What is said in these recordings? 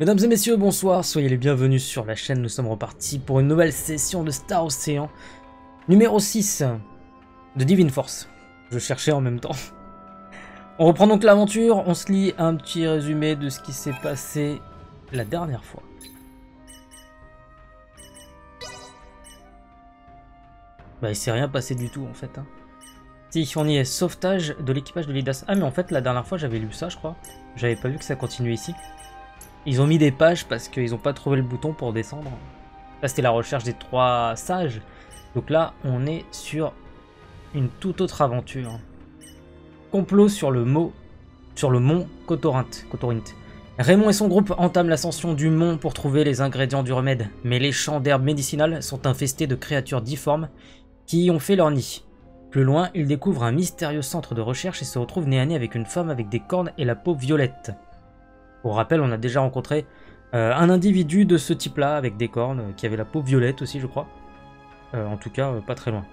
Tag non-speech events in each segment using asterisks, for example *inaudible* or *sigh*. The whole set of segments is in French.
Mesdames et messieurs, bonsoir, soyez les bienvenus sur la chaîne, nous sommes repartis pour une nouvelle session de Star Ocean, numéro 6 de Divine Force. Je cherchais en même temps. On reprend donc l'aventure, on se lit un petit résumé de ce qui s'est passé la dernière fois. Bah il s'est rien passé du tout en fait. Hein. Si, on y est, sauvetage de l'équipage de l'IDAS. Ah mais en fait la dernière fois j'avais lu ça je crois. J'avais pas vu que ça continuait ici. Ils ont mis des pages parce qu'ils n'ont pas trouvé le bouton pour descendre. Là, c'était la recherche des trois sages. Donc là, on est sur une toute autre aventure. Complot sur le mot, sur le mont Kotorint. Raymond et son groupe entament l'ascension du mont pour trouver les ingrédients du remède, mais les champs d'herbes médicinales sont infestés de créatures difformes qui y ont fait leur nid. Plus loin, ils découvrent un mystérieux centre de recherche et se retrouvent nez à nez avec une femme avec des cornes et la peau violette. Pour rappel, on a déjà rencontré euh, un individu de ce type-là, avec des cornes, euh, qui avait la peau violette aussi, je crois. Euh, en tout cas, pas très loin.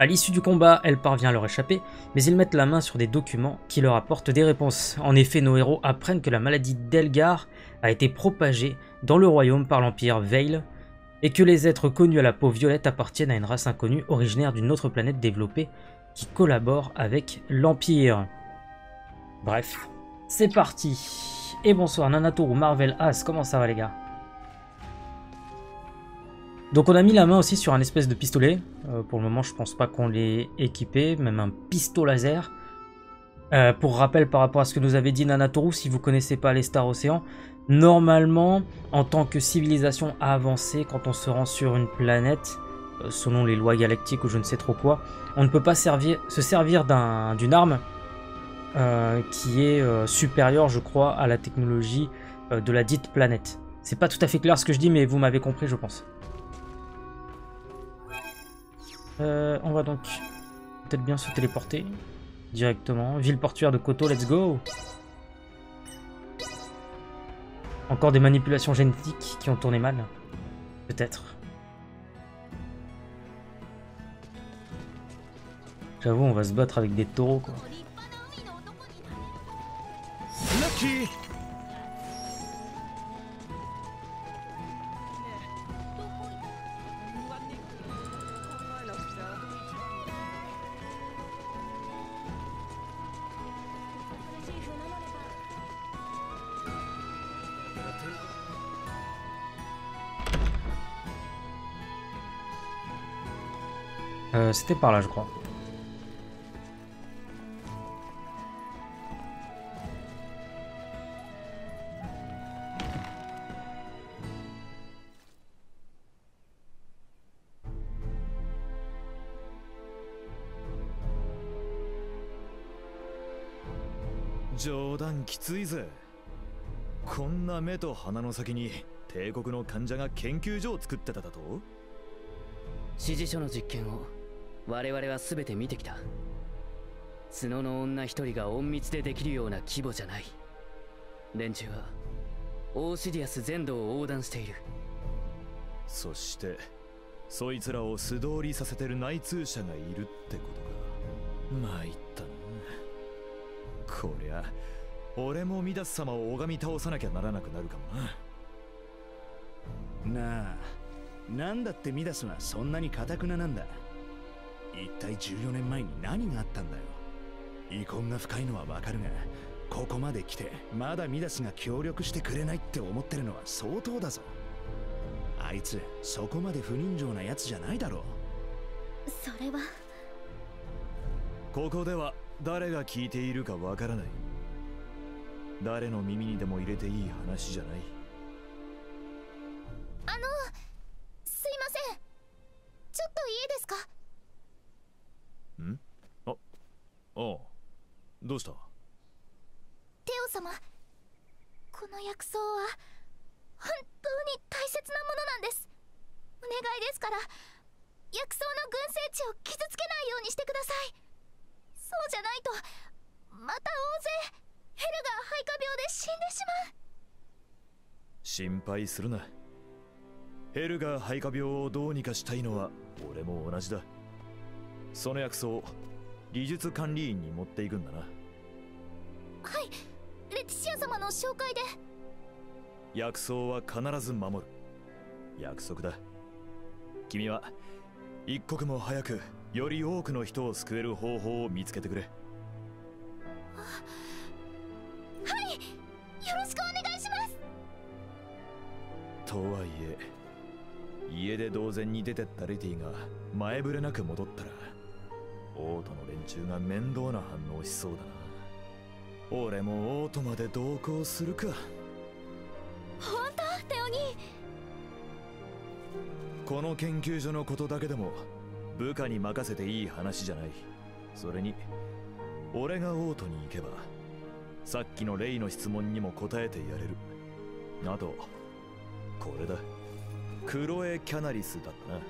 À l'issue du combat, elle parvient à leur échapper, mais ils mettent la main sur des documents qui leur apportent des réponses. En effet, nos héros apprennent que la maladie d'Elgar a été propagée dans le royaume par l'Empire Veil, et que les êtres connus à la peau violette appartiennent à une race inconnue originaire d'une autre planète développée qui collabore avec l'Empire. Bref, c'est parti. Et bonsoir Nanatoru, Marvel, As, comment ça va les gars Donc on a mis la main aussi sur un espèce de pistolet. Euh, pour le moment je pense pas qu'on l'ait équipé, même un pistolet laser. Euh, pour rappel par rapport à ce que nous avait dit Nanatoru, si vous connaissez pas les stars océans, normalement en tant que civilisation avancée, quand on se rend sur une planète, euh, selon les lois galactiques ou je ne sais trop quoi, on ne peut pas se servir d'une arme qui est euh, supérieur, je crois, à la technologie euh, de la dite planète. C'est pas tout à fait clair ce que je dis, mais vous m'avez compris, je pense. on va donc peut-être bien se téléporter directement. Ville portuaire de Koto, let's go Encore des manipulations génétiques qui ont tourné mal Peut-être. J'avoue, on va se battre avec des taureaux, quoi. キー呃，c'était par là, je crois. 冗談きついぜ。こんな目と鼻の先に帝国の患者が研究所を作ってただと？指示書の実験を我々は全て見てきた。角の女一人が隠密でできるような規模じゃない。連中はオーシディアス全土を横断している。そしてそいつらを素通りさせてる内通者がいるってことか。参ったなこりゃ俺もミダス様を拝み倒さなきゃならなくなるかもな。なあなんだってミダスはそんなに堅くななんだ。一体14年前に何があったんだよ。遺恨が深いのはわかるがここまで来てまだミダスが協力してくれないって思ってるのは相当だぞ。あいつそこまで不人情なやつじゃないだろう。それは。ここでは誰が聞いているかわからない。誰の耳にでも入れていい話じゃない。あのすいません。ちょっといいですか？ん？あああ。どうした？テオ様この薬草は本当に大切なものなんです。お願いですから薬草の群生地を傷つけないようにしてくださいゃないと。また大勢。ヘルが肺化病で死んでしまう。心配するな。ヘルが肺化病をどうにかしたいのは俺も同じだ。その薬草技術管理員に持っていくんだな。はい。レティシア様の紹介で。約束は必ず守る。約束だ。君は一刻も早くより多くの人を救える方法を見つけてくれ。はいよろしくお願いします。とはいえ家で同然に出てったレティが前触れなく戻ったらオートの連中が面倒な反応しそうだな。俺もオートまで同行するか。本当？テオ兄この研究所のことだけでも部下に任せていい話じゃない。それに俺がオートに行けばさっきのレイの質問にも答えてやれる。あとこれだ。クロエ・キャナリスだったな。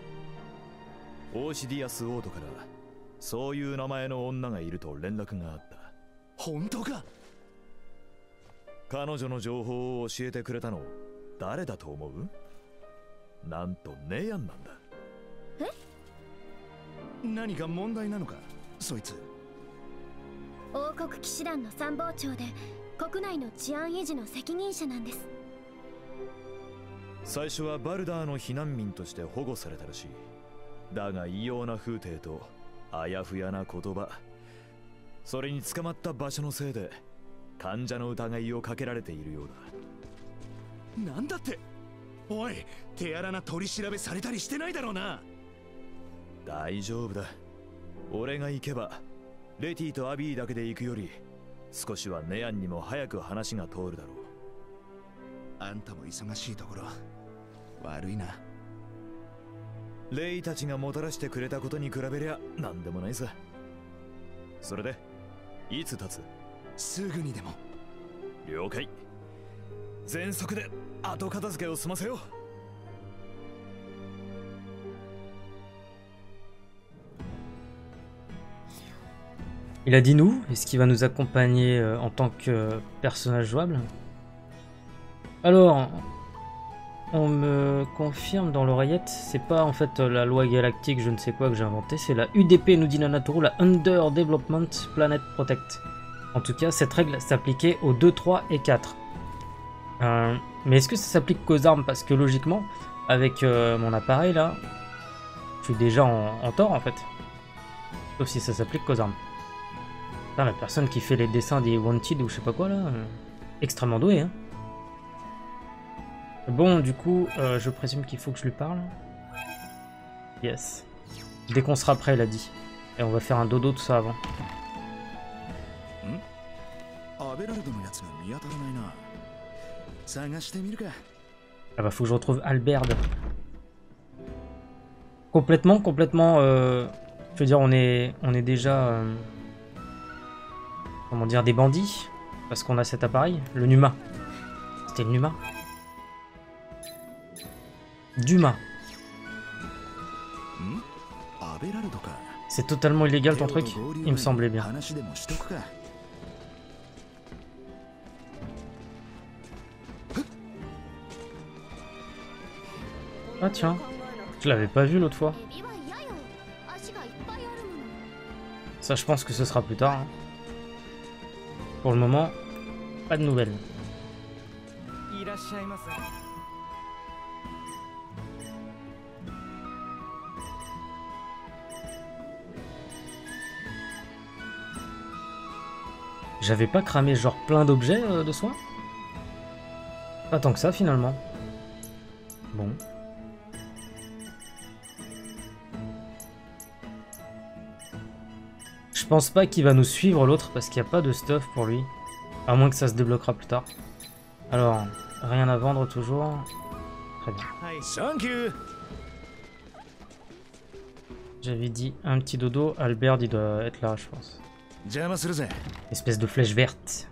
オーシディアス・オートからそういう名前の女がいると連絡があった。本当か？彼女の情報を教えてくれたの誰だと思う？なんとネヤンなんだ何か問題なのか？そいつ。王国騎士団の参謀長で国内の治安維持の責任者なんです。最初はバルダーの避難民として保護されたらしい。だが異様な風景とあやふやな言葉。それに捕まった場所のせいで患者の疑いをかけられているようだ。なんだって？おい手荒な取り調べされたりしてないだろうな大丈夫だ。俺が行けばレティとアビーだけで行くより少しはネアンにも早く話が通るだろう。あんたも忙しいところ悪いな。レイたちがもたらしてくれたことに比べりゃ何でもないさ。それでいつ立つ？すぐにでも。了解。全速で後片付けを済ませよう Il a dit nous Est-ce qu'il va nous accompagner euh, en tant que personnage jouable? Alors, on me confirme dans l'oreillette, c'est pas en fait la loi galactique, je ne sais quoi que j'ai inventé, c'est la UDP, nous dit Nanatoro, la Under Development Planet Protect. En tout cas, cette règle s'appliquait aux 2, 3 et 4. Euh, mais est-ce que ça s'applique qu'aux armes? Parce que logiquement, avec euh, mon appareil là, je suis déjà en, en tort en fait. Sauf si ça s'applique qu'aux armes. La personne qui fait les dessins des Wanted ou je sais pas quoi là, euh, extrêmement doué Hein. Bon, du coup, euh, je présume qu'il faut que je lui parle. Yes. Dès qu'on sera prêt, il a dit. Et on va faire un dodo tout ça avant. Ah bah faut que je retrouve Albert. Complètement, complètement... Euh, je veux dire, on est, on est déjà comment dire, des bandits, parce qu'on a cet appareil, le Numa. C'était le Numa Duma. C'est totalement illégal ton truc Il me semblait bien. Ah tiens, je l'avais pas vu l'autre fois. Ça je pense que ce sera plus tard. Hein. Pour le moment, pas de nouvelles. J'avais pas cramé genre plein d'objets euh, de soins? Pas tant que ça finalement. Bon. Je pense pas qu'il va nous suivre l'autre parce qu'il n'y a pas de stuff pour lui. À moins que ça se débloquera plus tard. Alors, rien à vendre toujours. Très bien. J'avais dit un petit dodo. Albert, il doit être là, je pense. Espèce de flèche verte.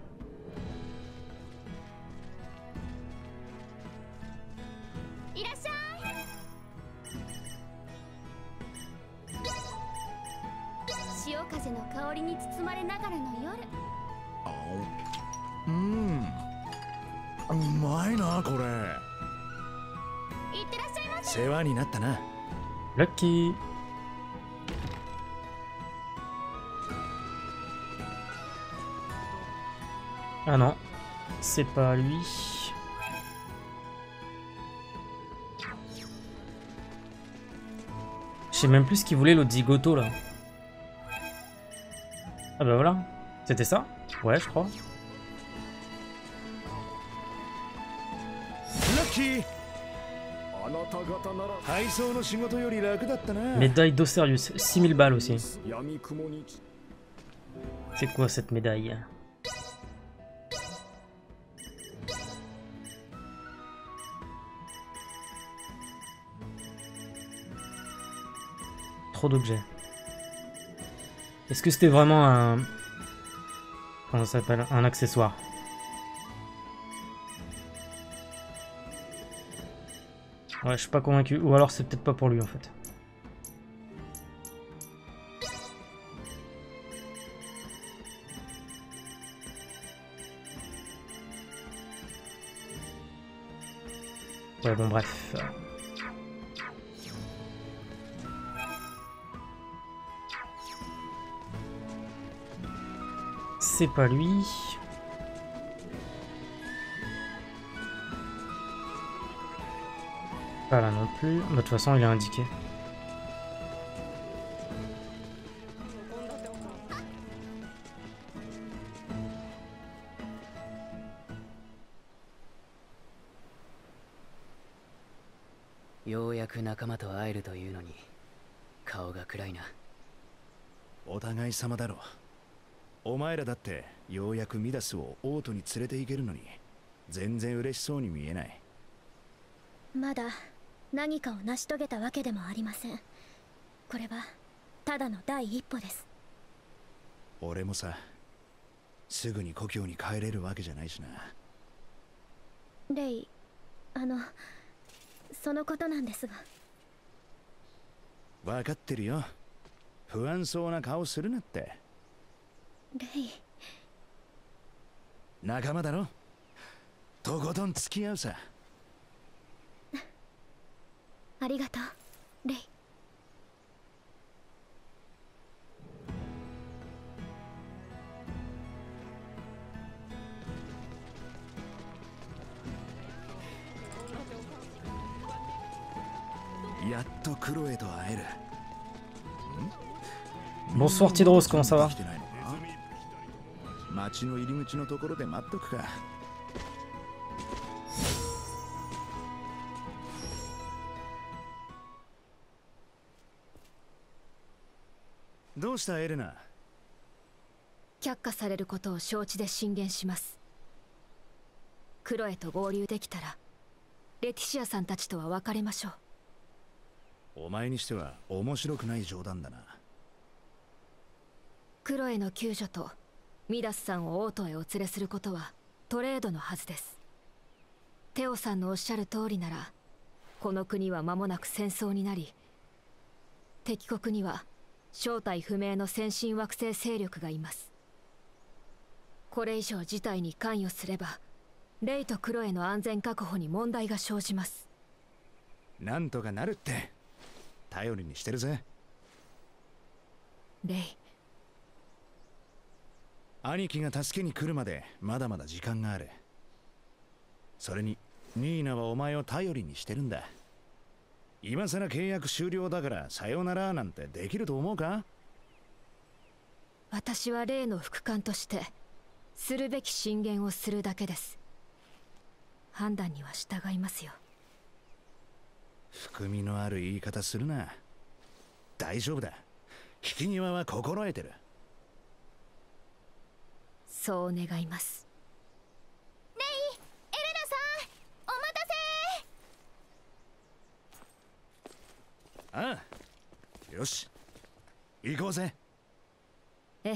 c'est pas lui. Je sais même plus ce qu'il voulait l'autre zigoto là. Ah bah voilà. C'était ça? Ouais, je crois. Médaille d'Oserius, 6000 balles aussi. C'est quoi cette médaille? Trop d'objets. Est-ce que c'était vraiment un... Comment ça s'appelle Un accessoire? Ouais, je suis pas convaincu. Ou alors c'est peut-être pas pour lui en fait. Ouais, bon, bref. C'est pas lui. Pas là non plus. Bah, De toute façon, il est indiqué.「ようやく仲間と会えるというのに顔が暗いなお互い様だろお前らだってようやくミダスをオートに連れて行けるのに全然嬉しそうに見えない。まだ何かを成し遂げたわけでもありません。これはただの第一歩です。俺もさすぐに故郷に帰れるわけじゃないしな。レイあのそのことなんですが。分かってるよ。不安そうな顔するなってレイ。仲間だろ？とことん付き合うさ。ありがとうレイ。やっとクロエと会える。Bonsoir Tidros, comment ça va 町の入り口のところで待っとくか。どうしたエレナ？却下されることを承知で進言します。クロエと合流できたらレティシアさんたちとは別れましょう。お前にしては面白くない冗談だな。クロエの救助とミダスさんをオートへお連れすることはトレードのはずです。テオさんのおっしゃる通りならこの国は間もなく戦争になり敵国には正体不明の先進惑星勢力がいます。これ以上事態に関与すればレイとクロエの安全確保に問題が生じます。なんとかなるって。頼りにしてるぜ。レイ兄貴が助けに来るまでまだまだ時間がある。それにニーナはお前を頼りにしてるんだ。今さら契約終了だからさよならなんてできると思うか？私は例の副官としてするべき進言をするだけです。判断には従いますよ。含みのある言い方するな。大丈夫だ。引き際は心得てるそう願いますレイエレナさんお待たせああよし行こうぜええ「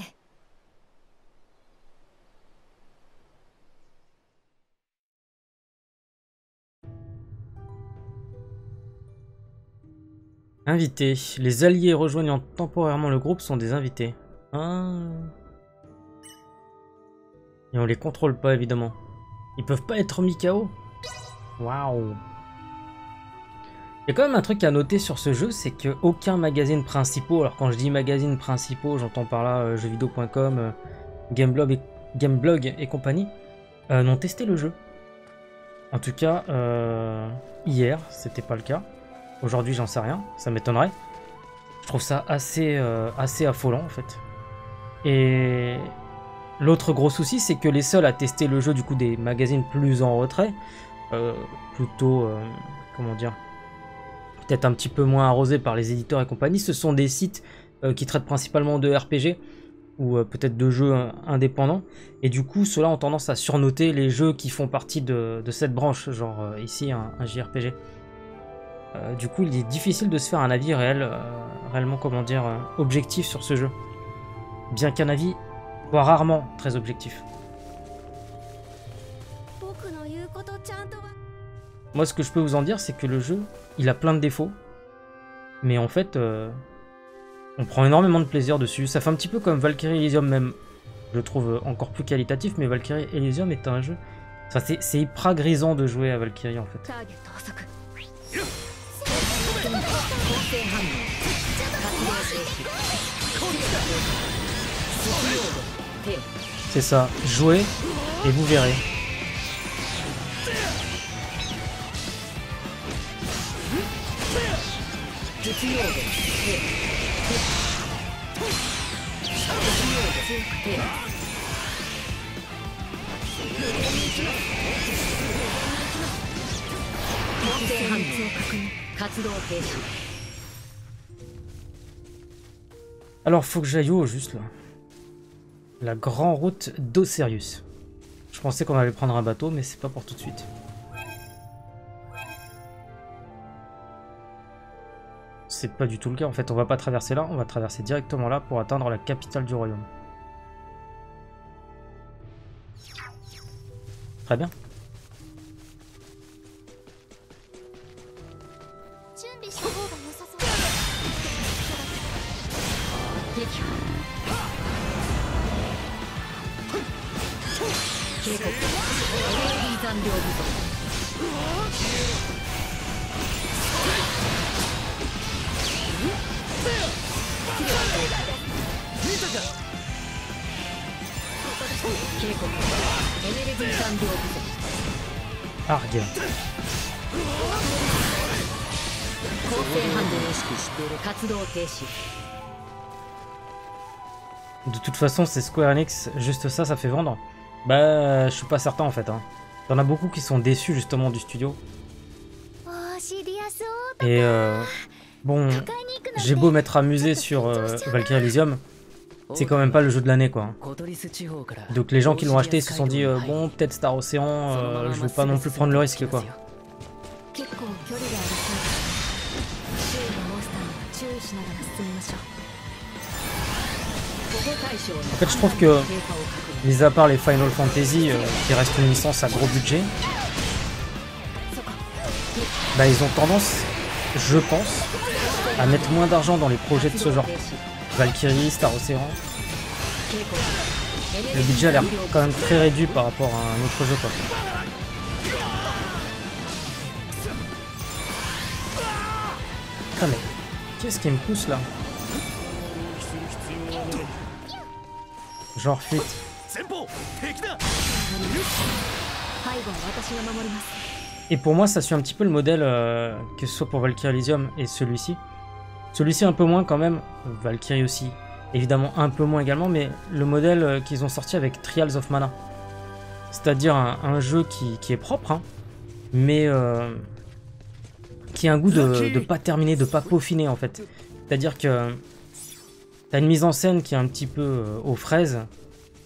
Invités. Les alliés rejoignant temporairement le groupe sont des invités. Ah. Et on les contrôle pas, évidemment. Ils peuvent pas être mis KO. Waouh. Il y a quand même un truc à noter sur ce jeu, c'est que aucun magazine principaux, alors quand je dis magazine principaux, j'entends par là euh, jeuxvideo.com, euh, Gameblog, et, Gameblog et compagnie, euh, n'ont testé le jeu. En tout cas, euh, hier, c'était pas le cas. Aujourd'hui, j'en sais rien, ça m'étonnerait. Je trouve ça assez, assez affolant en fait. Et l'autre gros souci, c'est que les seuls à tester le jeu du coup des magazines plus en retrait, euh, plutôt, euh, comment dire, peut-être un petit peu moins arrosés par les éditeurs et compagnie, ce sont des sites euh, qui traitent principalement de RPG ou peut-être de jeux indépendants. Et du coup, ceux-là ont tendance à surnoter les jeux qui font partie de, cette branche, genre ici un, un JRPG. Du coup, il est difficile de se faire un avis réel, réellement, comment dire, objectif sur ce jeu. Bien qu'un avis soit rarement très objectif. Moi, ce que je peux vous en dire, c'est que le jeu, il a plein de défauts. Mais en fait, euh, on prend énormément de plaisir dessus. Ça fait un petit peu comme Valkyrie Elysium même. Je le trouve encore plus qualitatif, mais Valkyrie Elysium est un jeu... Enfin, c'est- c'est hyper grisant de jouer à Valkyrie, en fait. C'est ça, jouez et vous verrez. Alors faut que j'aille au juste là. La grande route d'Osirius. Je pensais qu'on allait prendre un bateau, mais c'est pas pour tout de suite. C'est pas du tout le cas, en fait, on va pas traverser là, on va traverser directement là pour atteindre la capitale du royaume. Très bien. LED 残量不足警告エネルギー残量不足 Argue. 構成反応を意識して活動停止 De toute façon, c'est Square Enix, juste ça, ça fait vendre. Bah, je suis pas certain en fait. Hein. Il y en a beaucoup qui sont déçus justement du studio. Et euh, bon, j'ai beau m'être amusé sur euh, Valkyrie Elysium, c'est quand même pas le jeu de l'année quoi. Donc les gens qui l'ont acheté se sont dit euh, bon peut-être Star Ocean, je veux pas non plus prendre le risque quoi. En fait je trouve que Mis à part les Final Fantasy, euh, qui restent une licence à gros budget, bah ils ont tendance, je pense, à mettre moins d'argent dans les projets de ce genre. Valkyrie, Star Ocean. Le budget a l'air quand même très réduit par rapport à un autre jeu quoi. Mais, qu'est-ce qui me pousse là? Genre fuite. Et pour moi, ça suit un petit peu le modèle euh, que ce soit pour Valkyrie Elysium et celui-ci. Celui-ci un peu moins quand même, Valkyrie aussi, évidemment un peu moins également, mais le modèle euh, qu'ils ont sorti avec Trials of Mana. C'est-à-dire un, jeu qui, est propre, hein, mais euh, qui a un goût de, pas terminer, de pas peaufiner en fait. C'est-à-dire que t'as une mise en scène qui est un petit peu aux fraises,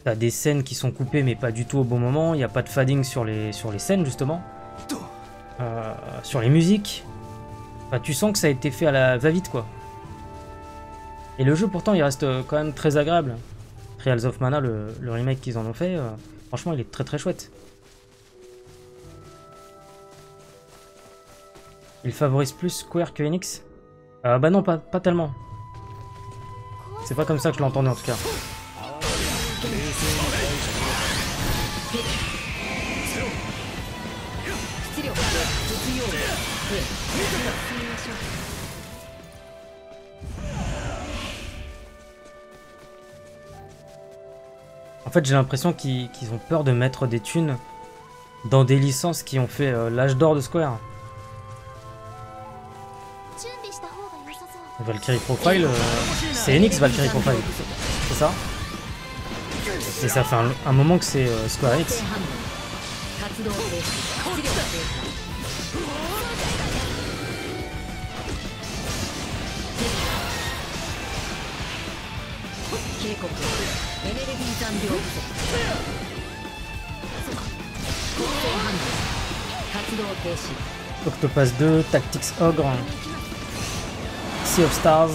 t'as des scènes qui sont coupées mais pas du tout au bon moment, il n'y a pas de fading sur les, sur les scènes justement. Euh, sur les musiques, bah, tu sens que ça a été fait à la va-vite quoi. Et le jeu pourtant il reste euh, quand même très agréable. Trials of Mana, le, le remake qu'ils en ont fait, euh, franchement il est très très chouette. Il favorise plus Square que Enix? Euh, Bah non, pas, pas tellement. C'est pas comme ça que je l'entendais en tout cas. En fait, j'ai l'impression qu'ils ont peur de mettre des thunes dans des licences qui ont fait euh, l'âge d'or de Square. Valkyrie Profile, euh, c'est Enix Valkyrie Profile, c'est ça? Et ça fait un, moment que c'est euh, Square Enix. 活動停止出力低下警告エネルギー残量不足構成反応活動停止 Octopass 2, Tactics Ogre, Sea of Stars,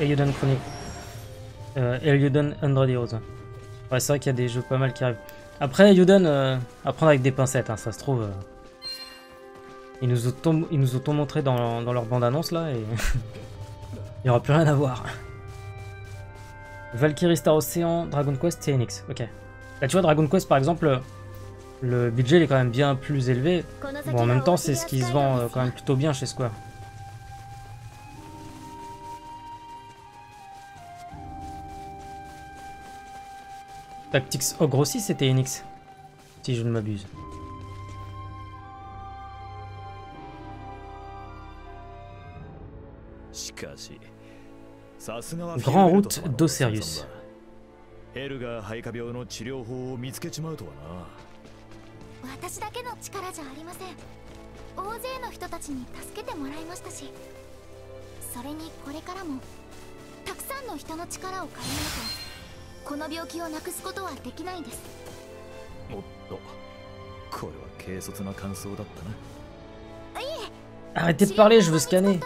Eiyuden Chronic, euh, Eiyuden 100 Heroes. Ouais, c'est vrai qu'il y a des jeux pas mal qui arrivent. Après, Eiyuden, euh, à prendre avec des pincettes, hein, ça se trouve. euh, ils, nous ont tout, ils nous ont tout montré dans, dans leur bande-annonce là et. *laughs* Il n'y aura plus rien à voir. Valkyrie Star Ocean, Dragon Quest, TNX. Ok. Là, tu vois, Dragon Quest par exemple, le budget il est quand même bien plus élevé. Bon, en même temps, c'est ce qui se vend euh, quand même plutôt bien chez Square. Tactics Ogre aussi, c'était Enix. Si je ne m'abuse. Grand route d'Osirius. Arrêtez de parler, je veux scanner.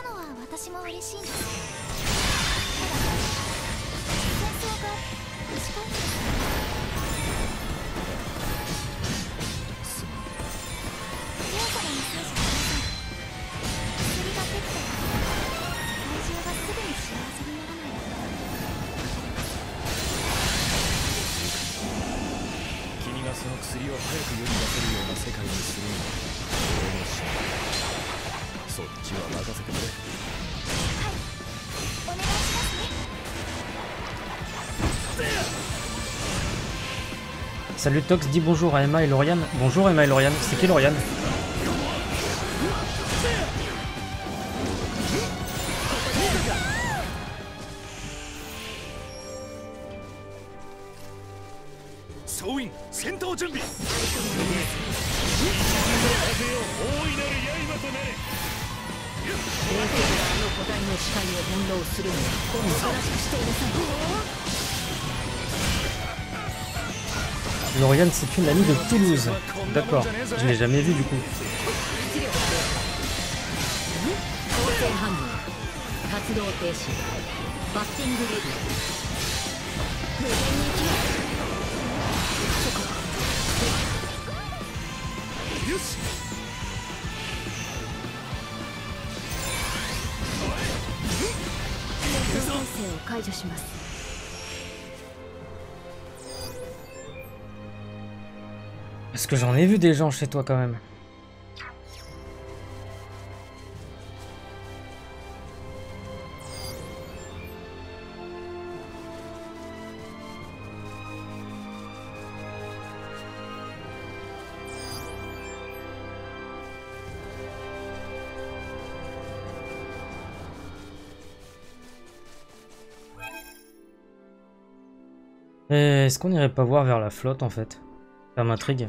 Salut Tox, dis bonjour à Emma et Lauriane. Bonjour Emma et Lauriane. C'est qui Lauriane? Amie de Toulouse. D'accord. Je l'ai jamais vue du coup. Parce que j'en ai vu des gens chez toi quand même. Est-ce qu'on irait pas voir vers la flotte en fait? Ça m'intrigue.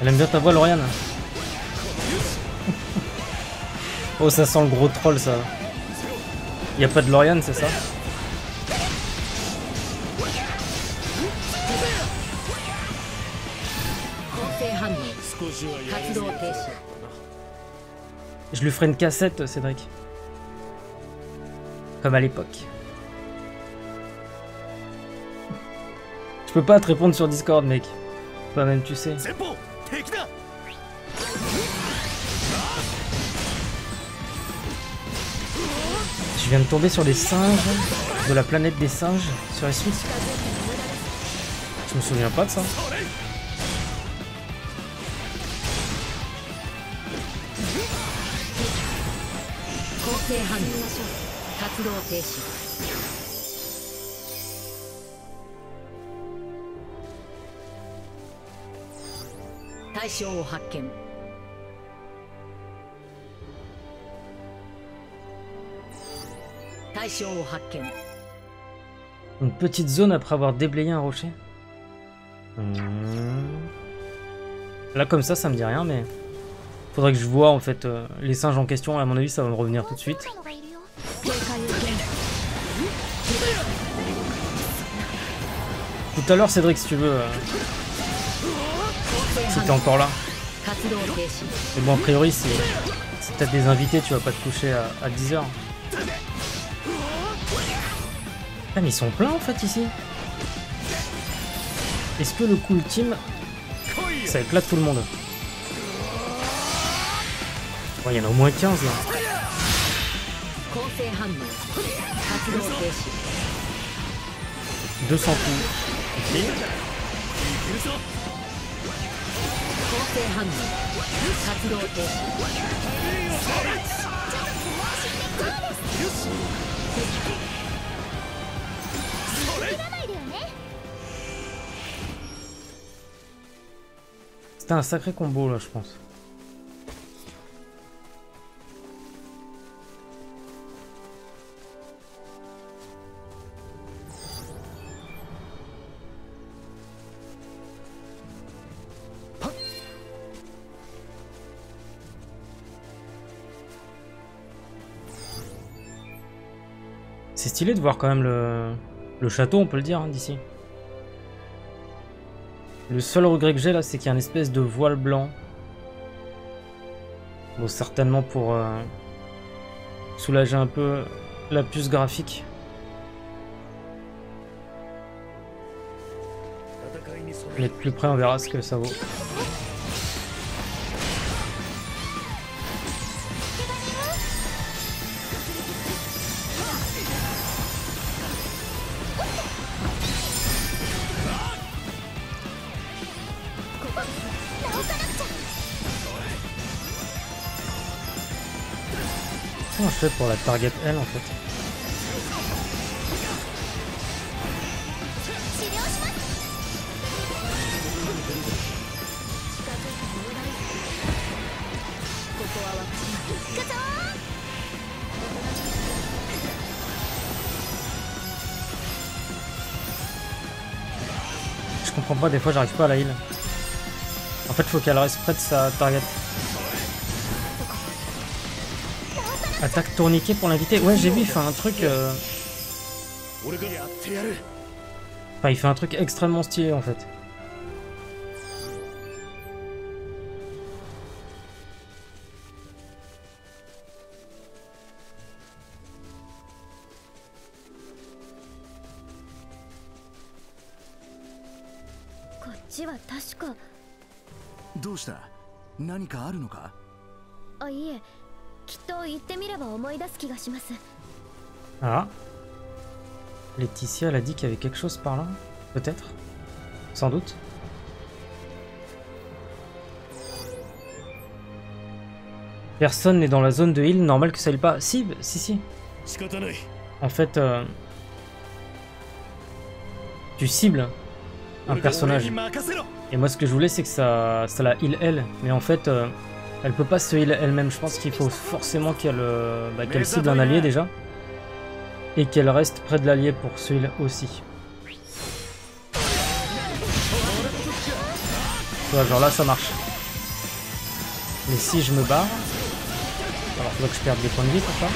Elle aime bien ta voix, Lauriane. *laughs* oh, ça sent le gros troll, ça. Y a pas de Lorian, c'est ça Je lui ferai une cassette, Cédric. Comme à l'époque. Je peux pas te répondre sur Discord, mec. Pas même, tu sais. Je viens de tomber sur les singes, de la planète des singes, sur la Switch. Je me souviens pas de ça. Une petite zone après avoir déblayé un rocher. Hmm. Là comme ça, ça me dit rien, mais... Faudrait que je vois en fait euh, les singes en question, à mon avis ça va me revenir tout de suite. Tout à l'heure Cédric si tu veux... Euh... t'es encore là. Mais bon a priori c'est peut-être des invités, tu vas pas te coucher à, à 10h. Ah mais ils sont pleins en fait ici Est-ce que le coup ultime ça éclate tout le monde Il y en a au moins 15 là « 200 coups. Okay. C'était un sacré combo, là, je pense. C'est stylé de voir quand même le, le château, on peut le dire, hein, d'ici. Le seul regret que j'ai là, c'est qu'il y a une espèce de voile blanc. Bon, certainement pour euh, soulager un peu la puce graphique. Mais de plus près, on verra ce que ça vaut. pour la target L en fait Je comprends pas, des fois j'arrive pas à la heal. En fait faut qu'elle reste près de sa target. Attaque tourniquet pour l'inviter. Ouais, j'ai vu, il fait un truc... Euh... Enfin, il fait un truc extrêmement stylé, en fait. こっちは確かどうした何かあるのかあいえきっと行ってみれば思い出す気がします Ah. Laetitia, elle a dit qu'il y avait quelque chose par là Peut-être Sans doute Personne n'est dans la zone de heal, normal que ça heal pas. Si, bah, si, si. 仕方ない En fait, euh, tu cibles un 俺が俺 personnage. に任せろ Et moi, ce que je voulais, c'est que ça, ça la heal elle. Mais en fait, euh, elle peut pas se heal elle-même. Je pense qu'il faut forcément qu'elle euh, bah, qu'elle cible un allié déjà. Et qu'elle reste près de l'allié pour se heal aussi. Tu vois, genre là, ça marche. Mais si je me barre... Alors, faut que je perde des points de vie pour ça.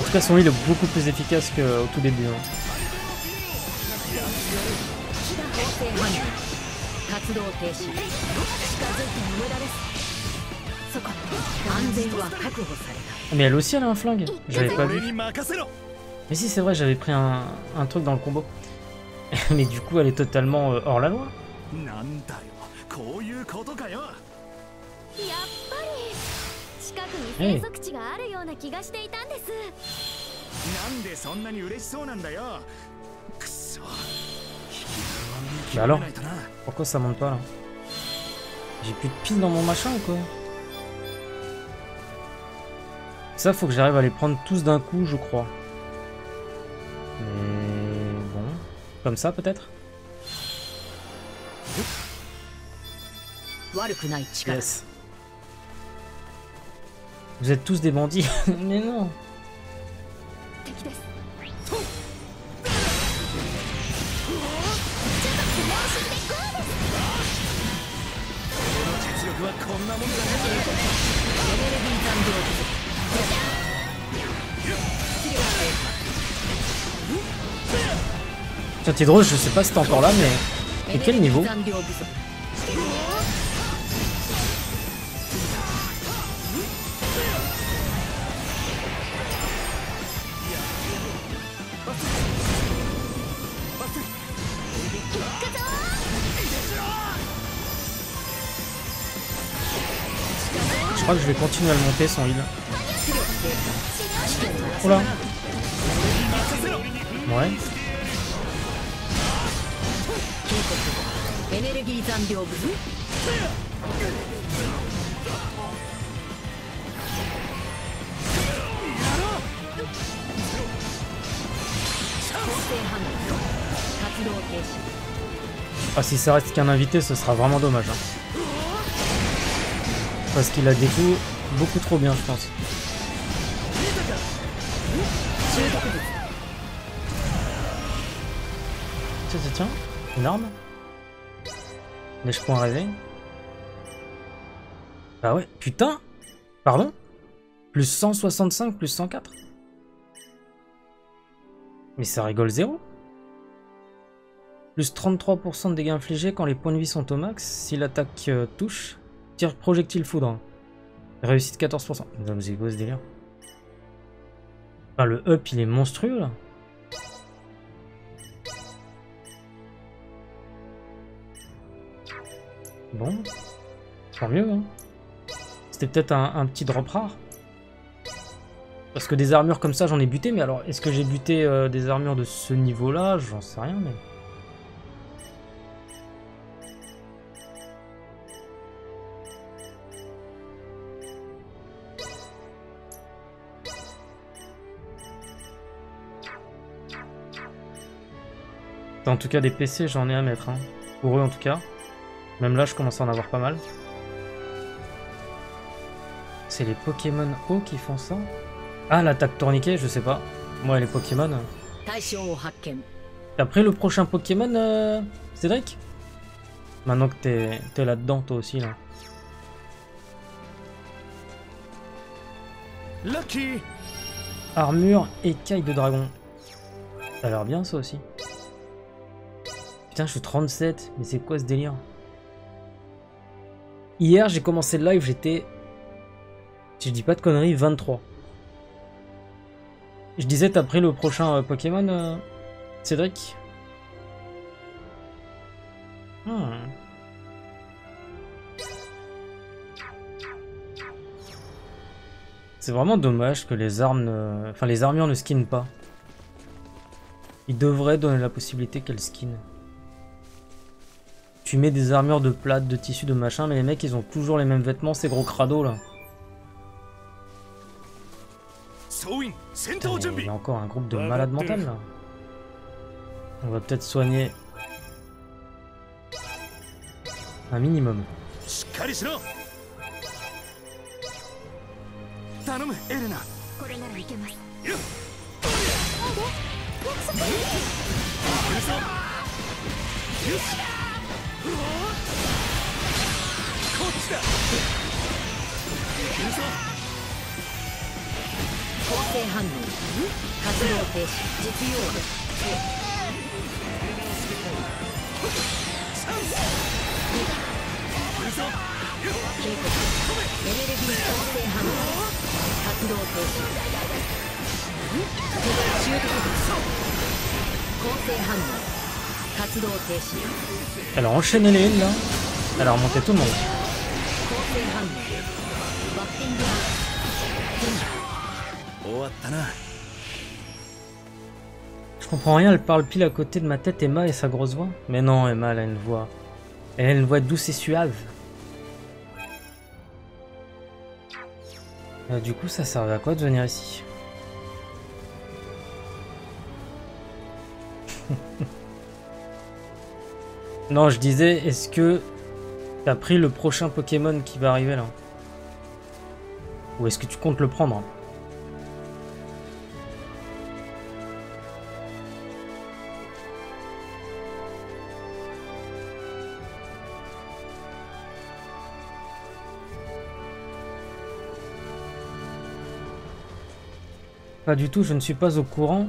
En tout cas, son heal est beaucoup plus efficace qu'au tout début. hein. 動停止近づいても無駄ですそこ安全は確保された Ah, Mais elle aussi, elle a un flingue. J'avais pas 俺 vu. に任せろ Mais si, c'est vrai, j'avais pris un, un truc dans le combo. *laughs* Mais du coup, elle est totalement euh, hors la loi. なんだよこういうことかよやっぱり近くに生息地があるような気がしていたんですなんでそんなに嬉しそうなんだよくそ引きずるわ Alors Pourquoi ça monte pas là J'ai plus de piles dans mon machin ou quoi Ça, faut que j'arrive à les prendre tous d'un coup, je crois. Mais bon. Comme ça, peut-être Yes. Vous êtes tous des bandits *laughs* Mais non 力はこんなもんだねエネルギー残量不足 Tiens, t'es drôle, je sais pas si t'es encore là, mais... エ Et ネ quel ルギ niveau Je crois que je vais continuer à le monter sans heal. Oh là Ouais. Ah si ça reste qu'un invité ce sera vraiment dommage hein. Parce qu'il a des coups beaucoup trop bien, je pense. Tiens, tiens. Une arme Neige point rêvé Bah ouais, putain. Pardon. Plus 165, plus 104 Mais ça rigole zéro. Plus 33% de dégâts infligés quand les points de vie sont au max. Si l'attaque euh, touche, projectile foudre. Réussite 14%. Non, mais c'est quoi ce délire? Le up il est monstrueux là. Bon, tant mieux. Hein. C'était peut-être un, un petit drop rare. Parce que des armures comme ça, j'en ai buté, mais alors, est-ce que j'ai buté euh, des armures de ce niveau-là? J'en sais rien, mais... En tout cas, des PC, j'en ai à mettre. Hein. Pour eux, en tout cas. Même là, je commence à en avoir pas mal. C'est les Pokémon O qui font ça Ah, l'attaque tourniquet, je sais pas. Moi, les Pokémon. Après, le prochain Pokémon, euh... Cédric? Maintenant que t'es là-dedans, toi aussi, là. Lucky Armure écaille de dragon. Ça a l'air bien, ça aussi. Putain, je suis 37, mais c'est quoi ce délire? Hier, j'ai commencé le live, j'étais... Si je dis pas de conneries, 23. Je disais, t'as pris le prochain euh, Pokémon, euh, Cédric? Hmm. C'est vraiment dommage que les armes, ne- enfin les armures ne skinnent pas. Ils devraient donner la possibilité qu'elles skinnent. Tu mets des armures de plate, de tissu, de machin, mais les mecs, ils ont toujours les mêmes vêtements, ces gros crados, là. Il y a encore un groupe de malades mentales, là. On va peut-être soigner... Un minimum. ちだ行くぞ構成反応活動停止実用部警告エネルギー構成反応活動停止習得物構成反応。Alors enchaînez les là. Hein. Alors montez tout le monde. Je comprends rien, elle parle pile à côté de ma tête, Emma et sa grosse voix. Mais non, Emma, elle a une voix. Elle a une voix douce et suave. Euh, du coup, ça servait à quoi de venir ici? *laughs* Non, je disais, est-ce que t'as pris le prochain Pokémon qui va arriver là Ou est-ce que tu comptes le prendre Pas du tout, je ne suis pas au courant.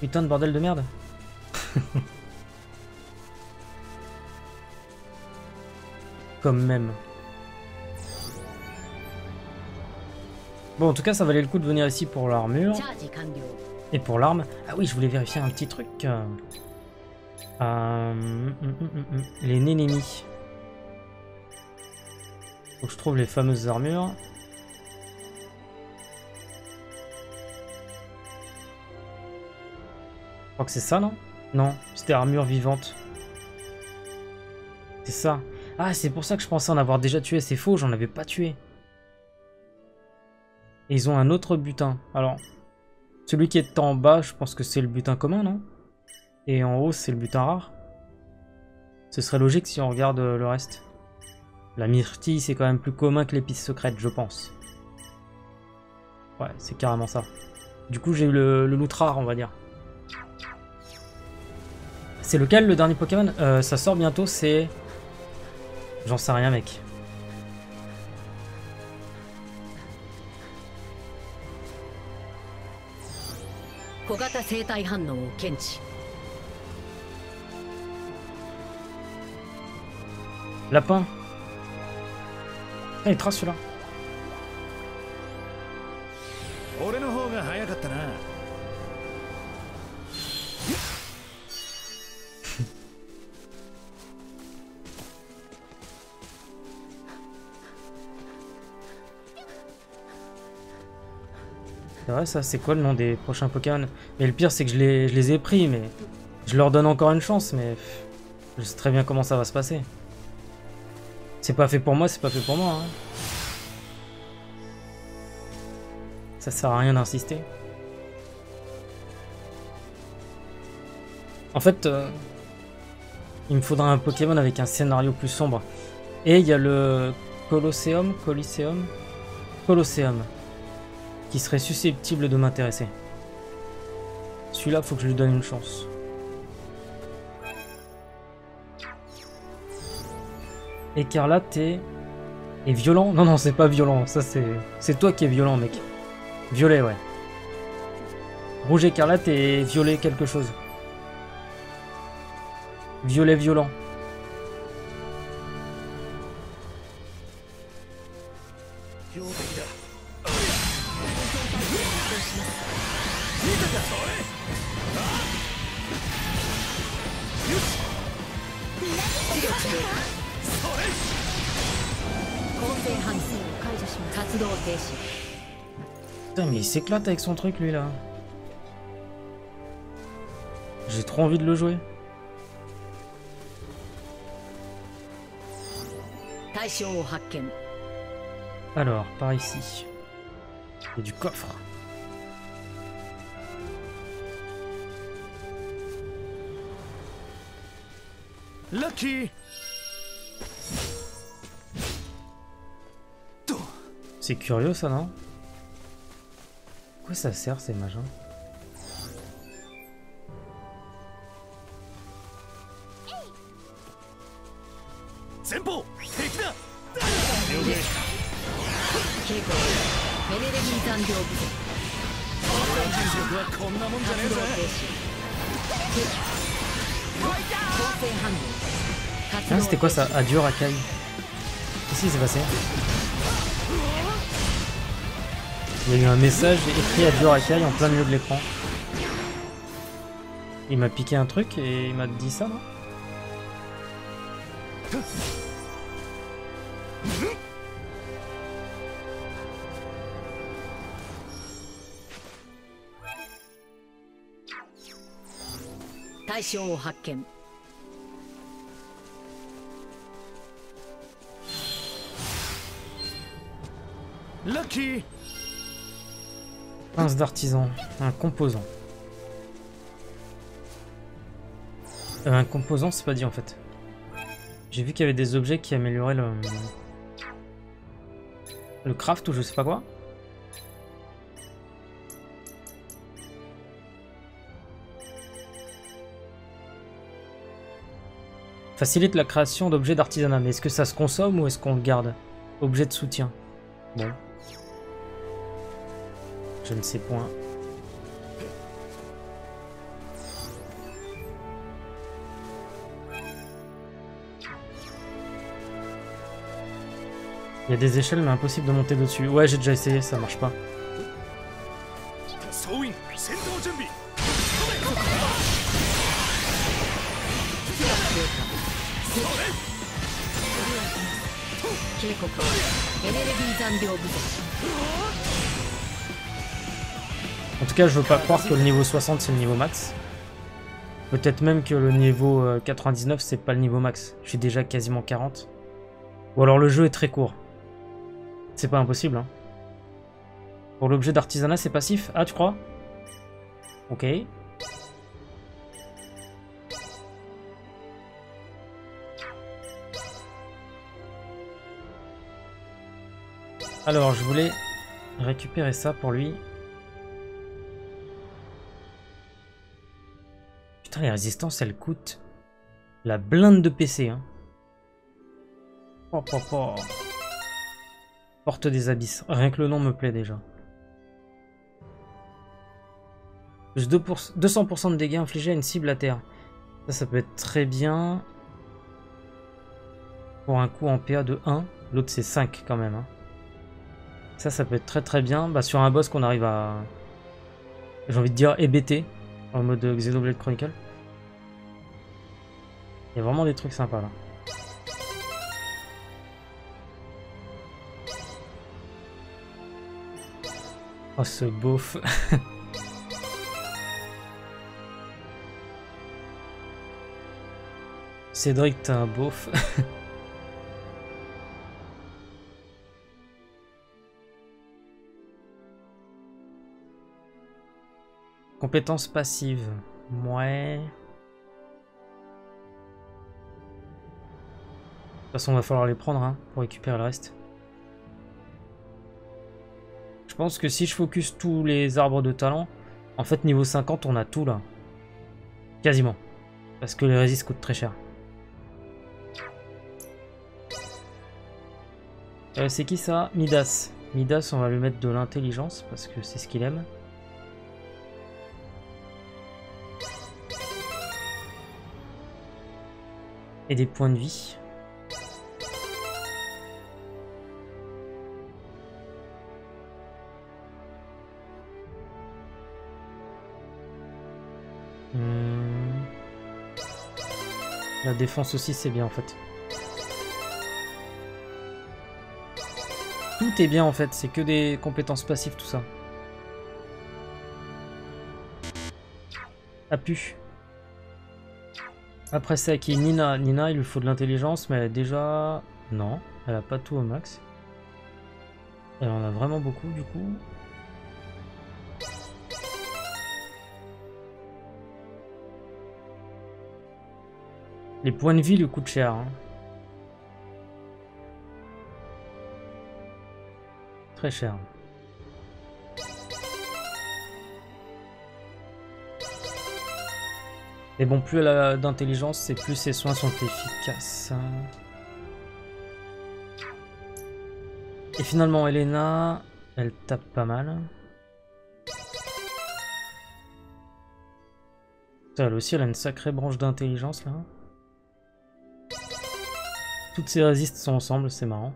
Putain de bordel de merde. *laughs* Comme même. Bon, en tout cas, ça valait le coup de venir ici pour l'armure. Et pour l'arme. Ah oui, je voulais vérifier un petit truc. Euh, hum, les nénémis. Faut que je trouve les fameuses armures. Je crois que c'est ça, non? Non, c'était armure vivante. C'est ça. Ah, c'est pour ça que je pensais en avoir déjà tué. C'est faux, j'en avais pas tué. Et ils ont un autre butin. Alors, celui qui est en bas, je pense que c'est le butin commun, non? Et en haut, c'est le butin rare. Ce serait logique si on regarde le reste. La myrtille, c'est quand même plus commun que l'épice secrète, je pense. Ouais, c'est carrément ça. Du coup, j'ai eu le, le loot rare, on va dire. C'est lequel, le dernier Pokémon? Euh, Ça sort bientôt, c'est... J'en sais rien, mec. Lapin. Ah, il trace celui-là. C'est vrai ça, c'est quoi le nom des prochains Pokémon? Mais le pire c'est que je les, je les ai pris, mais je leur donne encore une chance, mais je sais très bien comment ça va se passer. C'est pas fait pour moi, c'est pas fait pour moi. Hein. Ça sert à rien d'insister. En fait, euh, il me faudra un Pokémon avec un scénario plus sombre. Et il y a le Colosseum, Coliseum, Colosseum qui serait susceptible de m'intéresser. Celui-là, faut que je lui donne une chance. Écarlate et... Et violent? Non, non, c'est pas violent. Ça, c'est... C'est toi qui es violent, mec. Violet, ouais. Rouge écarlate et violet quelque chose. Violet violent. Putain, mais il s'éclate avec son truc, lui, là. J'ai trop envie de le jouer. Alors, par ici. Il y a du coffre. Lucky. C'est curieux ça, non? Quoi ça sert ces machins? Ah, c'était quoi ça Adieu Rakai Qu'est-ce qui s'est passé Il y a eu un message écrit Adieu Rakai en plein milieu de l'écran. Il m'a piqué un truc et il m'a dit ça, non Lucky Pince d'artisan, un composant. Euh, un composant, c'est pas dit en fait. J'ai vu qu'il y avait des objets qui amélioraient le... Le craft ou je sais pas quoi. Facilite la création d'objets d'artisanat. Mais est-ce que ça se consomme ou est-ce qu'on le garde? Objet de soutien. Bon. Je ne sais point. Il y a des échelles mais impossible de monter dessus. Ouais j'ai déjà essayé, ça marche pas. En tout cas je veux pas croire que le niveau 60 c'est le niveau max. Peut-être même que le niveau euh, 99 c'est pas le niveau max. Suis déjà quasiment 40. Ou alors le jeu est très court. C'est pas impossible hein. Pour l'objet d'artisanat c'est passif Ah tu crois? Ok. Alors je voulais récupérer ça pour lui. Putain les résistances elles coûtent la blinde de PC hein. Porte des abysses. Rien que le nom me plaît déjà. Plus 2 pour- 200% de dégâts infligés à une cible à terre. Ça, ça peut être très bien. Pour un coup en PA de 1. L'autre c'est 5 quand même. hein. Ça, ça peut être très très bien. Bah, sur un boss qu'on arrive à... J'ai envie de dire EBT. En mode Xenoblade Chronicle. Il y a vraiment des trucs sympas là. Oh ce beauf. *laughs* Cédric, t'es un beauf. *laughs* Compétences passives. Ouais. Toute façon, va falloir les prendre hein, pour récupérer le reste. Je pense que si je focus tous les arbres de talent, en fait, niveau 50, on a tout là. Quasiment. Parce que les résistes coûtent très cher. Euh, c'est qui ça? Midas. Midas, on va lui mettre de l'intelligence parce que c'est ce qu'il aime. Et des points de vie. Défense aussi c'est bien en fait. Tout est bien en fait, c'est que des compétences passives tout ça. Appu. Après c'est à qui Nina. Nina il lui faut de l'intelligence mais elle a déjà... Non, elle a pas tout au max. Elle en a vraiment beaucoup du coup. Les points de vie lui coûtent cher. hein. Très cher. Mais bon, plus elle a d'intelligence, c'est plus ses soins sont efficaces. Et finalement, Elena, elle tape pas mal. Elle aussi, elle a une sacrée branche d'intelligence là. Toutes ces résistes sont ensemble, c'est marrant.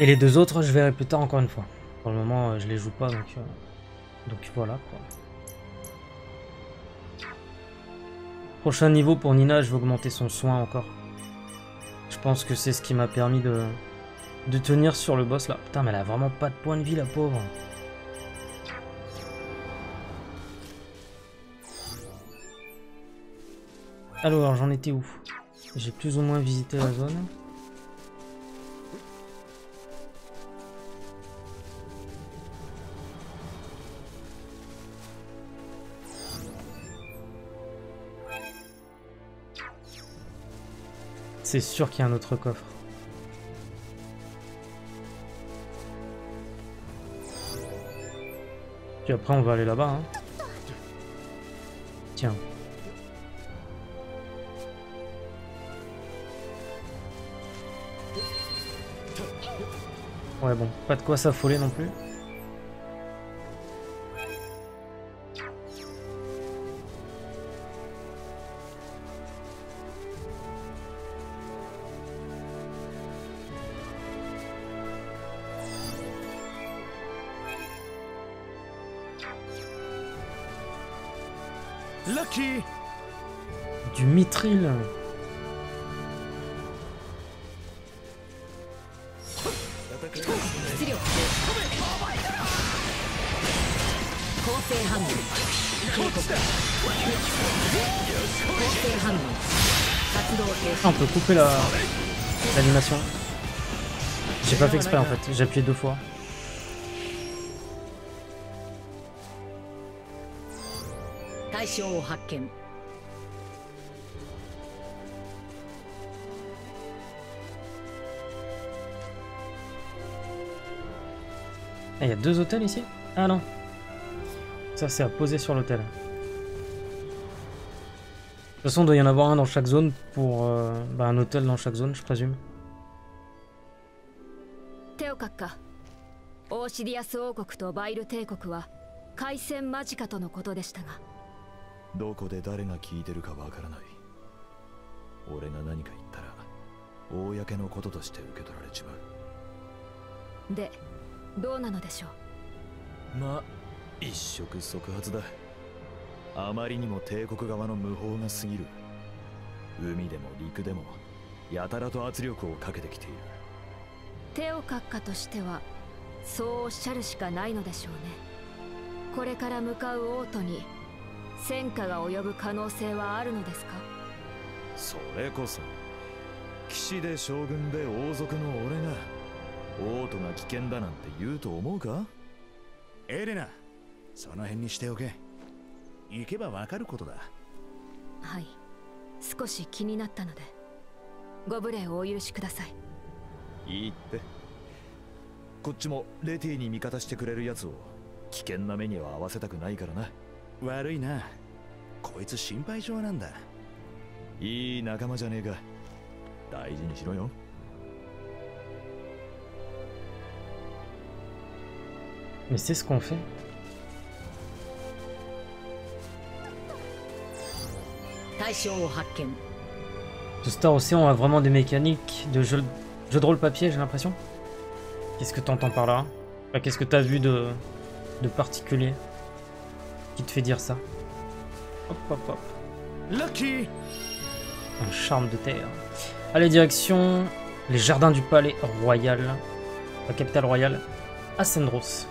Et les deux autres, je verrai plus tard encore une fois. Pour le moment, euh, je les joue pas, donc... euh, Donc voilà quoi. Prochain niveau pour Nina, je vais augmenter son soin encore. Je pense que c'est ce qui m'a permis de, de tenir sur le boss là. Putain, mais elle a vraiment pas de points de vie la pauvre. Alors, j'en étais où? J'ai plus ou moins visité la zone. C'est sûr qu'il y a un autre coffre. Puis après on va aller là-bas. Hein. Tiens. Ouais bon, pas de quoi s'affoler non plus. Lucky Du mitril on peut couper l'animation. J'ai pas fait exprès en fait, j'ai appuyé deux fois. 対象を発見 Ah, il y a deux hôtels ici Ah non. Ça, c'est à poser sur l'hôtel. De toute façon, il doit y en avoir un dans chaque zone pour euh, bah, un hôtel dans chaque zone, je présume. テオカッカオーシディアス王国とバイル帝国は開戦間近とのことでしたがどこで誰が聞いてるかわからない。俺が何か言ったら公のこととして受け取られちまう。でどうなのでしょう？まあ一触即発だ。あまりにも帝国側の無法が過ぎる。海でも陸でもやたらと圧力をかけてきている。テオカッカとしてはそうおっしゃるしかないのでしょうね。これから向かう王都に戦火が及ぶ可能性はあるのですか？それこそ騎士で将軍で王族の俺が王都が危険だなんて言うと思うか？エレナその辺にしておけ。行けばわかることだ。はい。少し気になったのでご無礼をお許しください。いいって。こっちもレティに味方してくれるやつを危険な目には合わせたくないからな 悪いなこいつ心配性なんだいい仲間じゃねえか大事にしろよ Mais c'est ce qu'on fait. 対象を発見 De Star Ocean a vraiment des mécaniques de jeu, jeu de rôle papier, j'ai l'impression. Qu'est-ce que t'entends par là Enfin, Qu'est-ce que t'as vu de, de particulier qui te fait dire ça Hop, hop, hop. Lucky Un charme de terre. Allez, direction les jardins du palais royal. La capitale royale, Ascendros.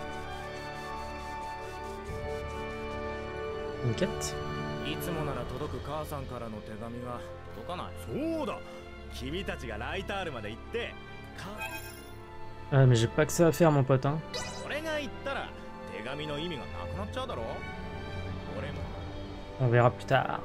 Une quête いつもなら届く母さんからの手紙が届かないそうだ君たちがライタールまで行ってか Ah, mais j'ai pas que ça à faire, mon pote. Hein. On verra plus tard.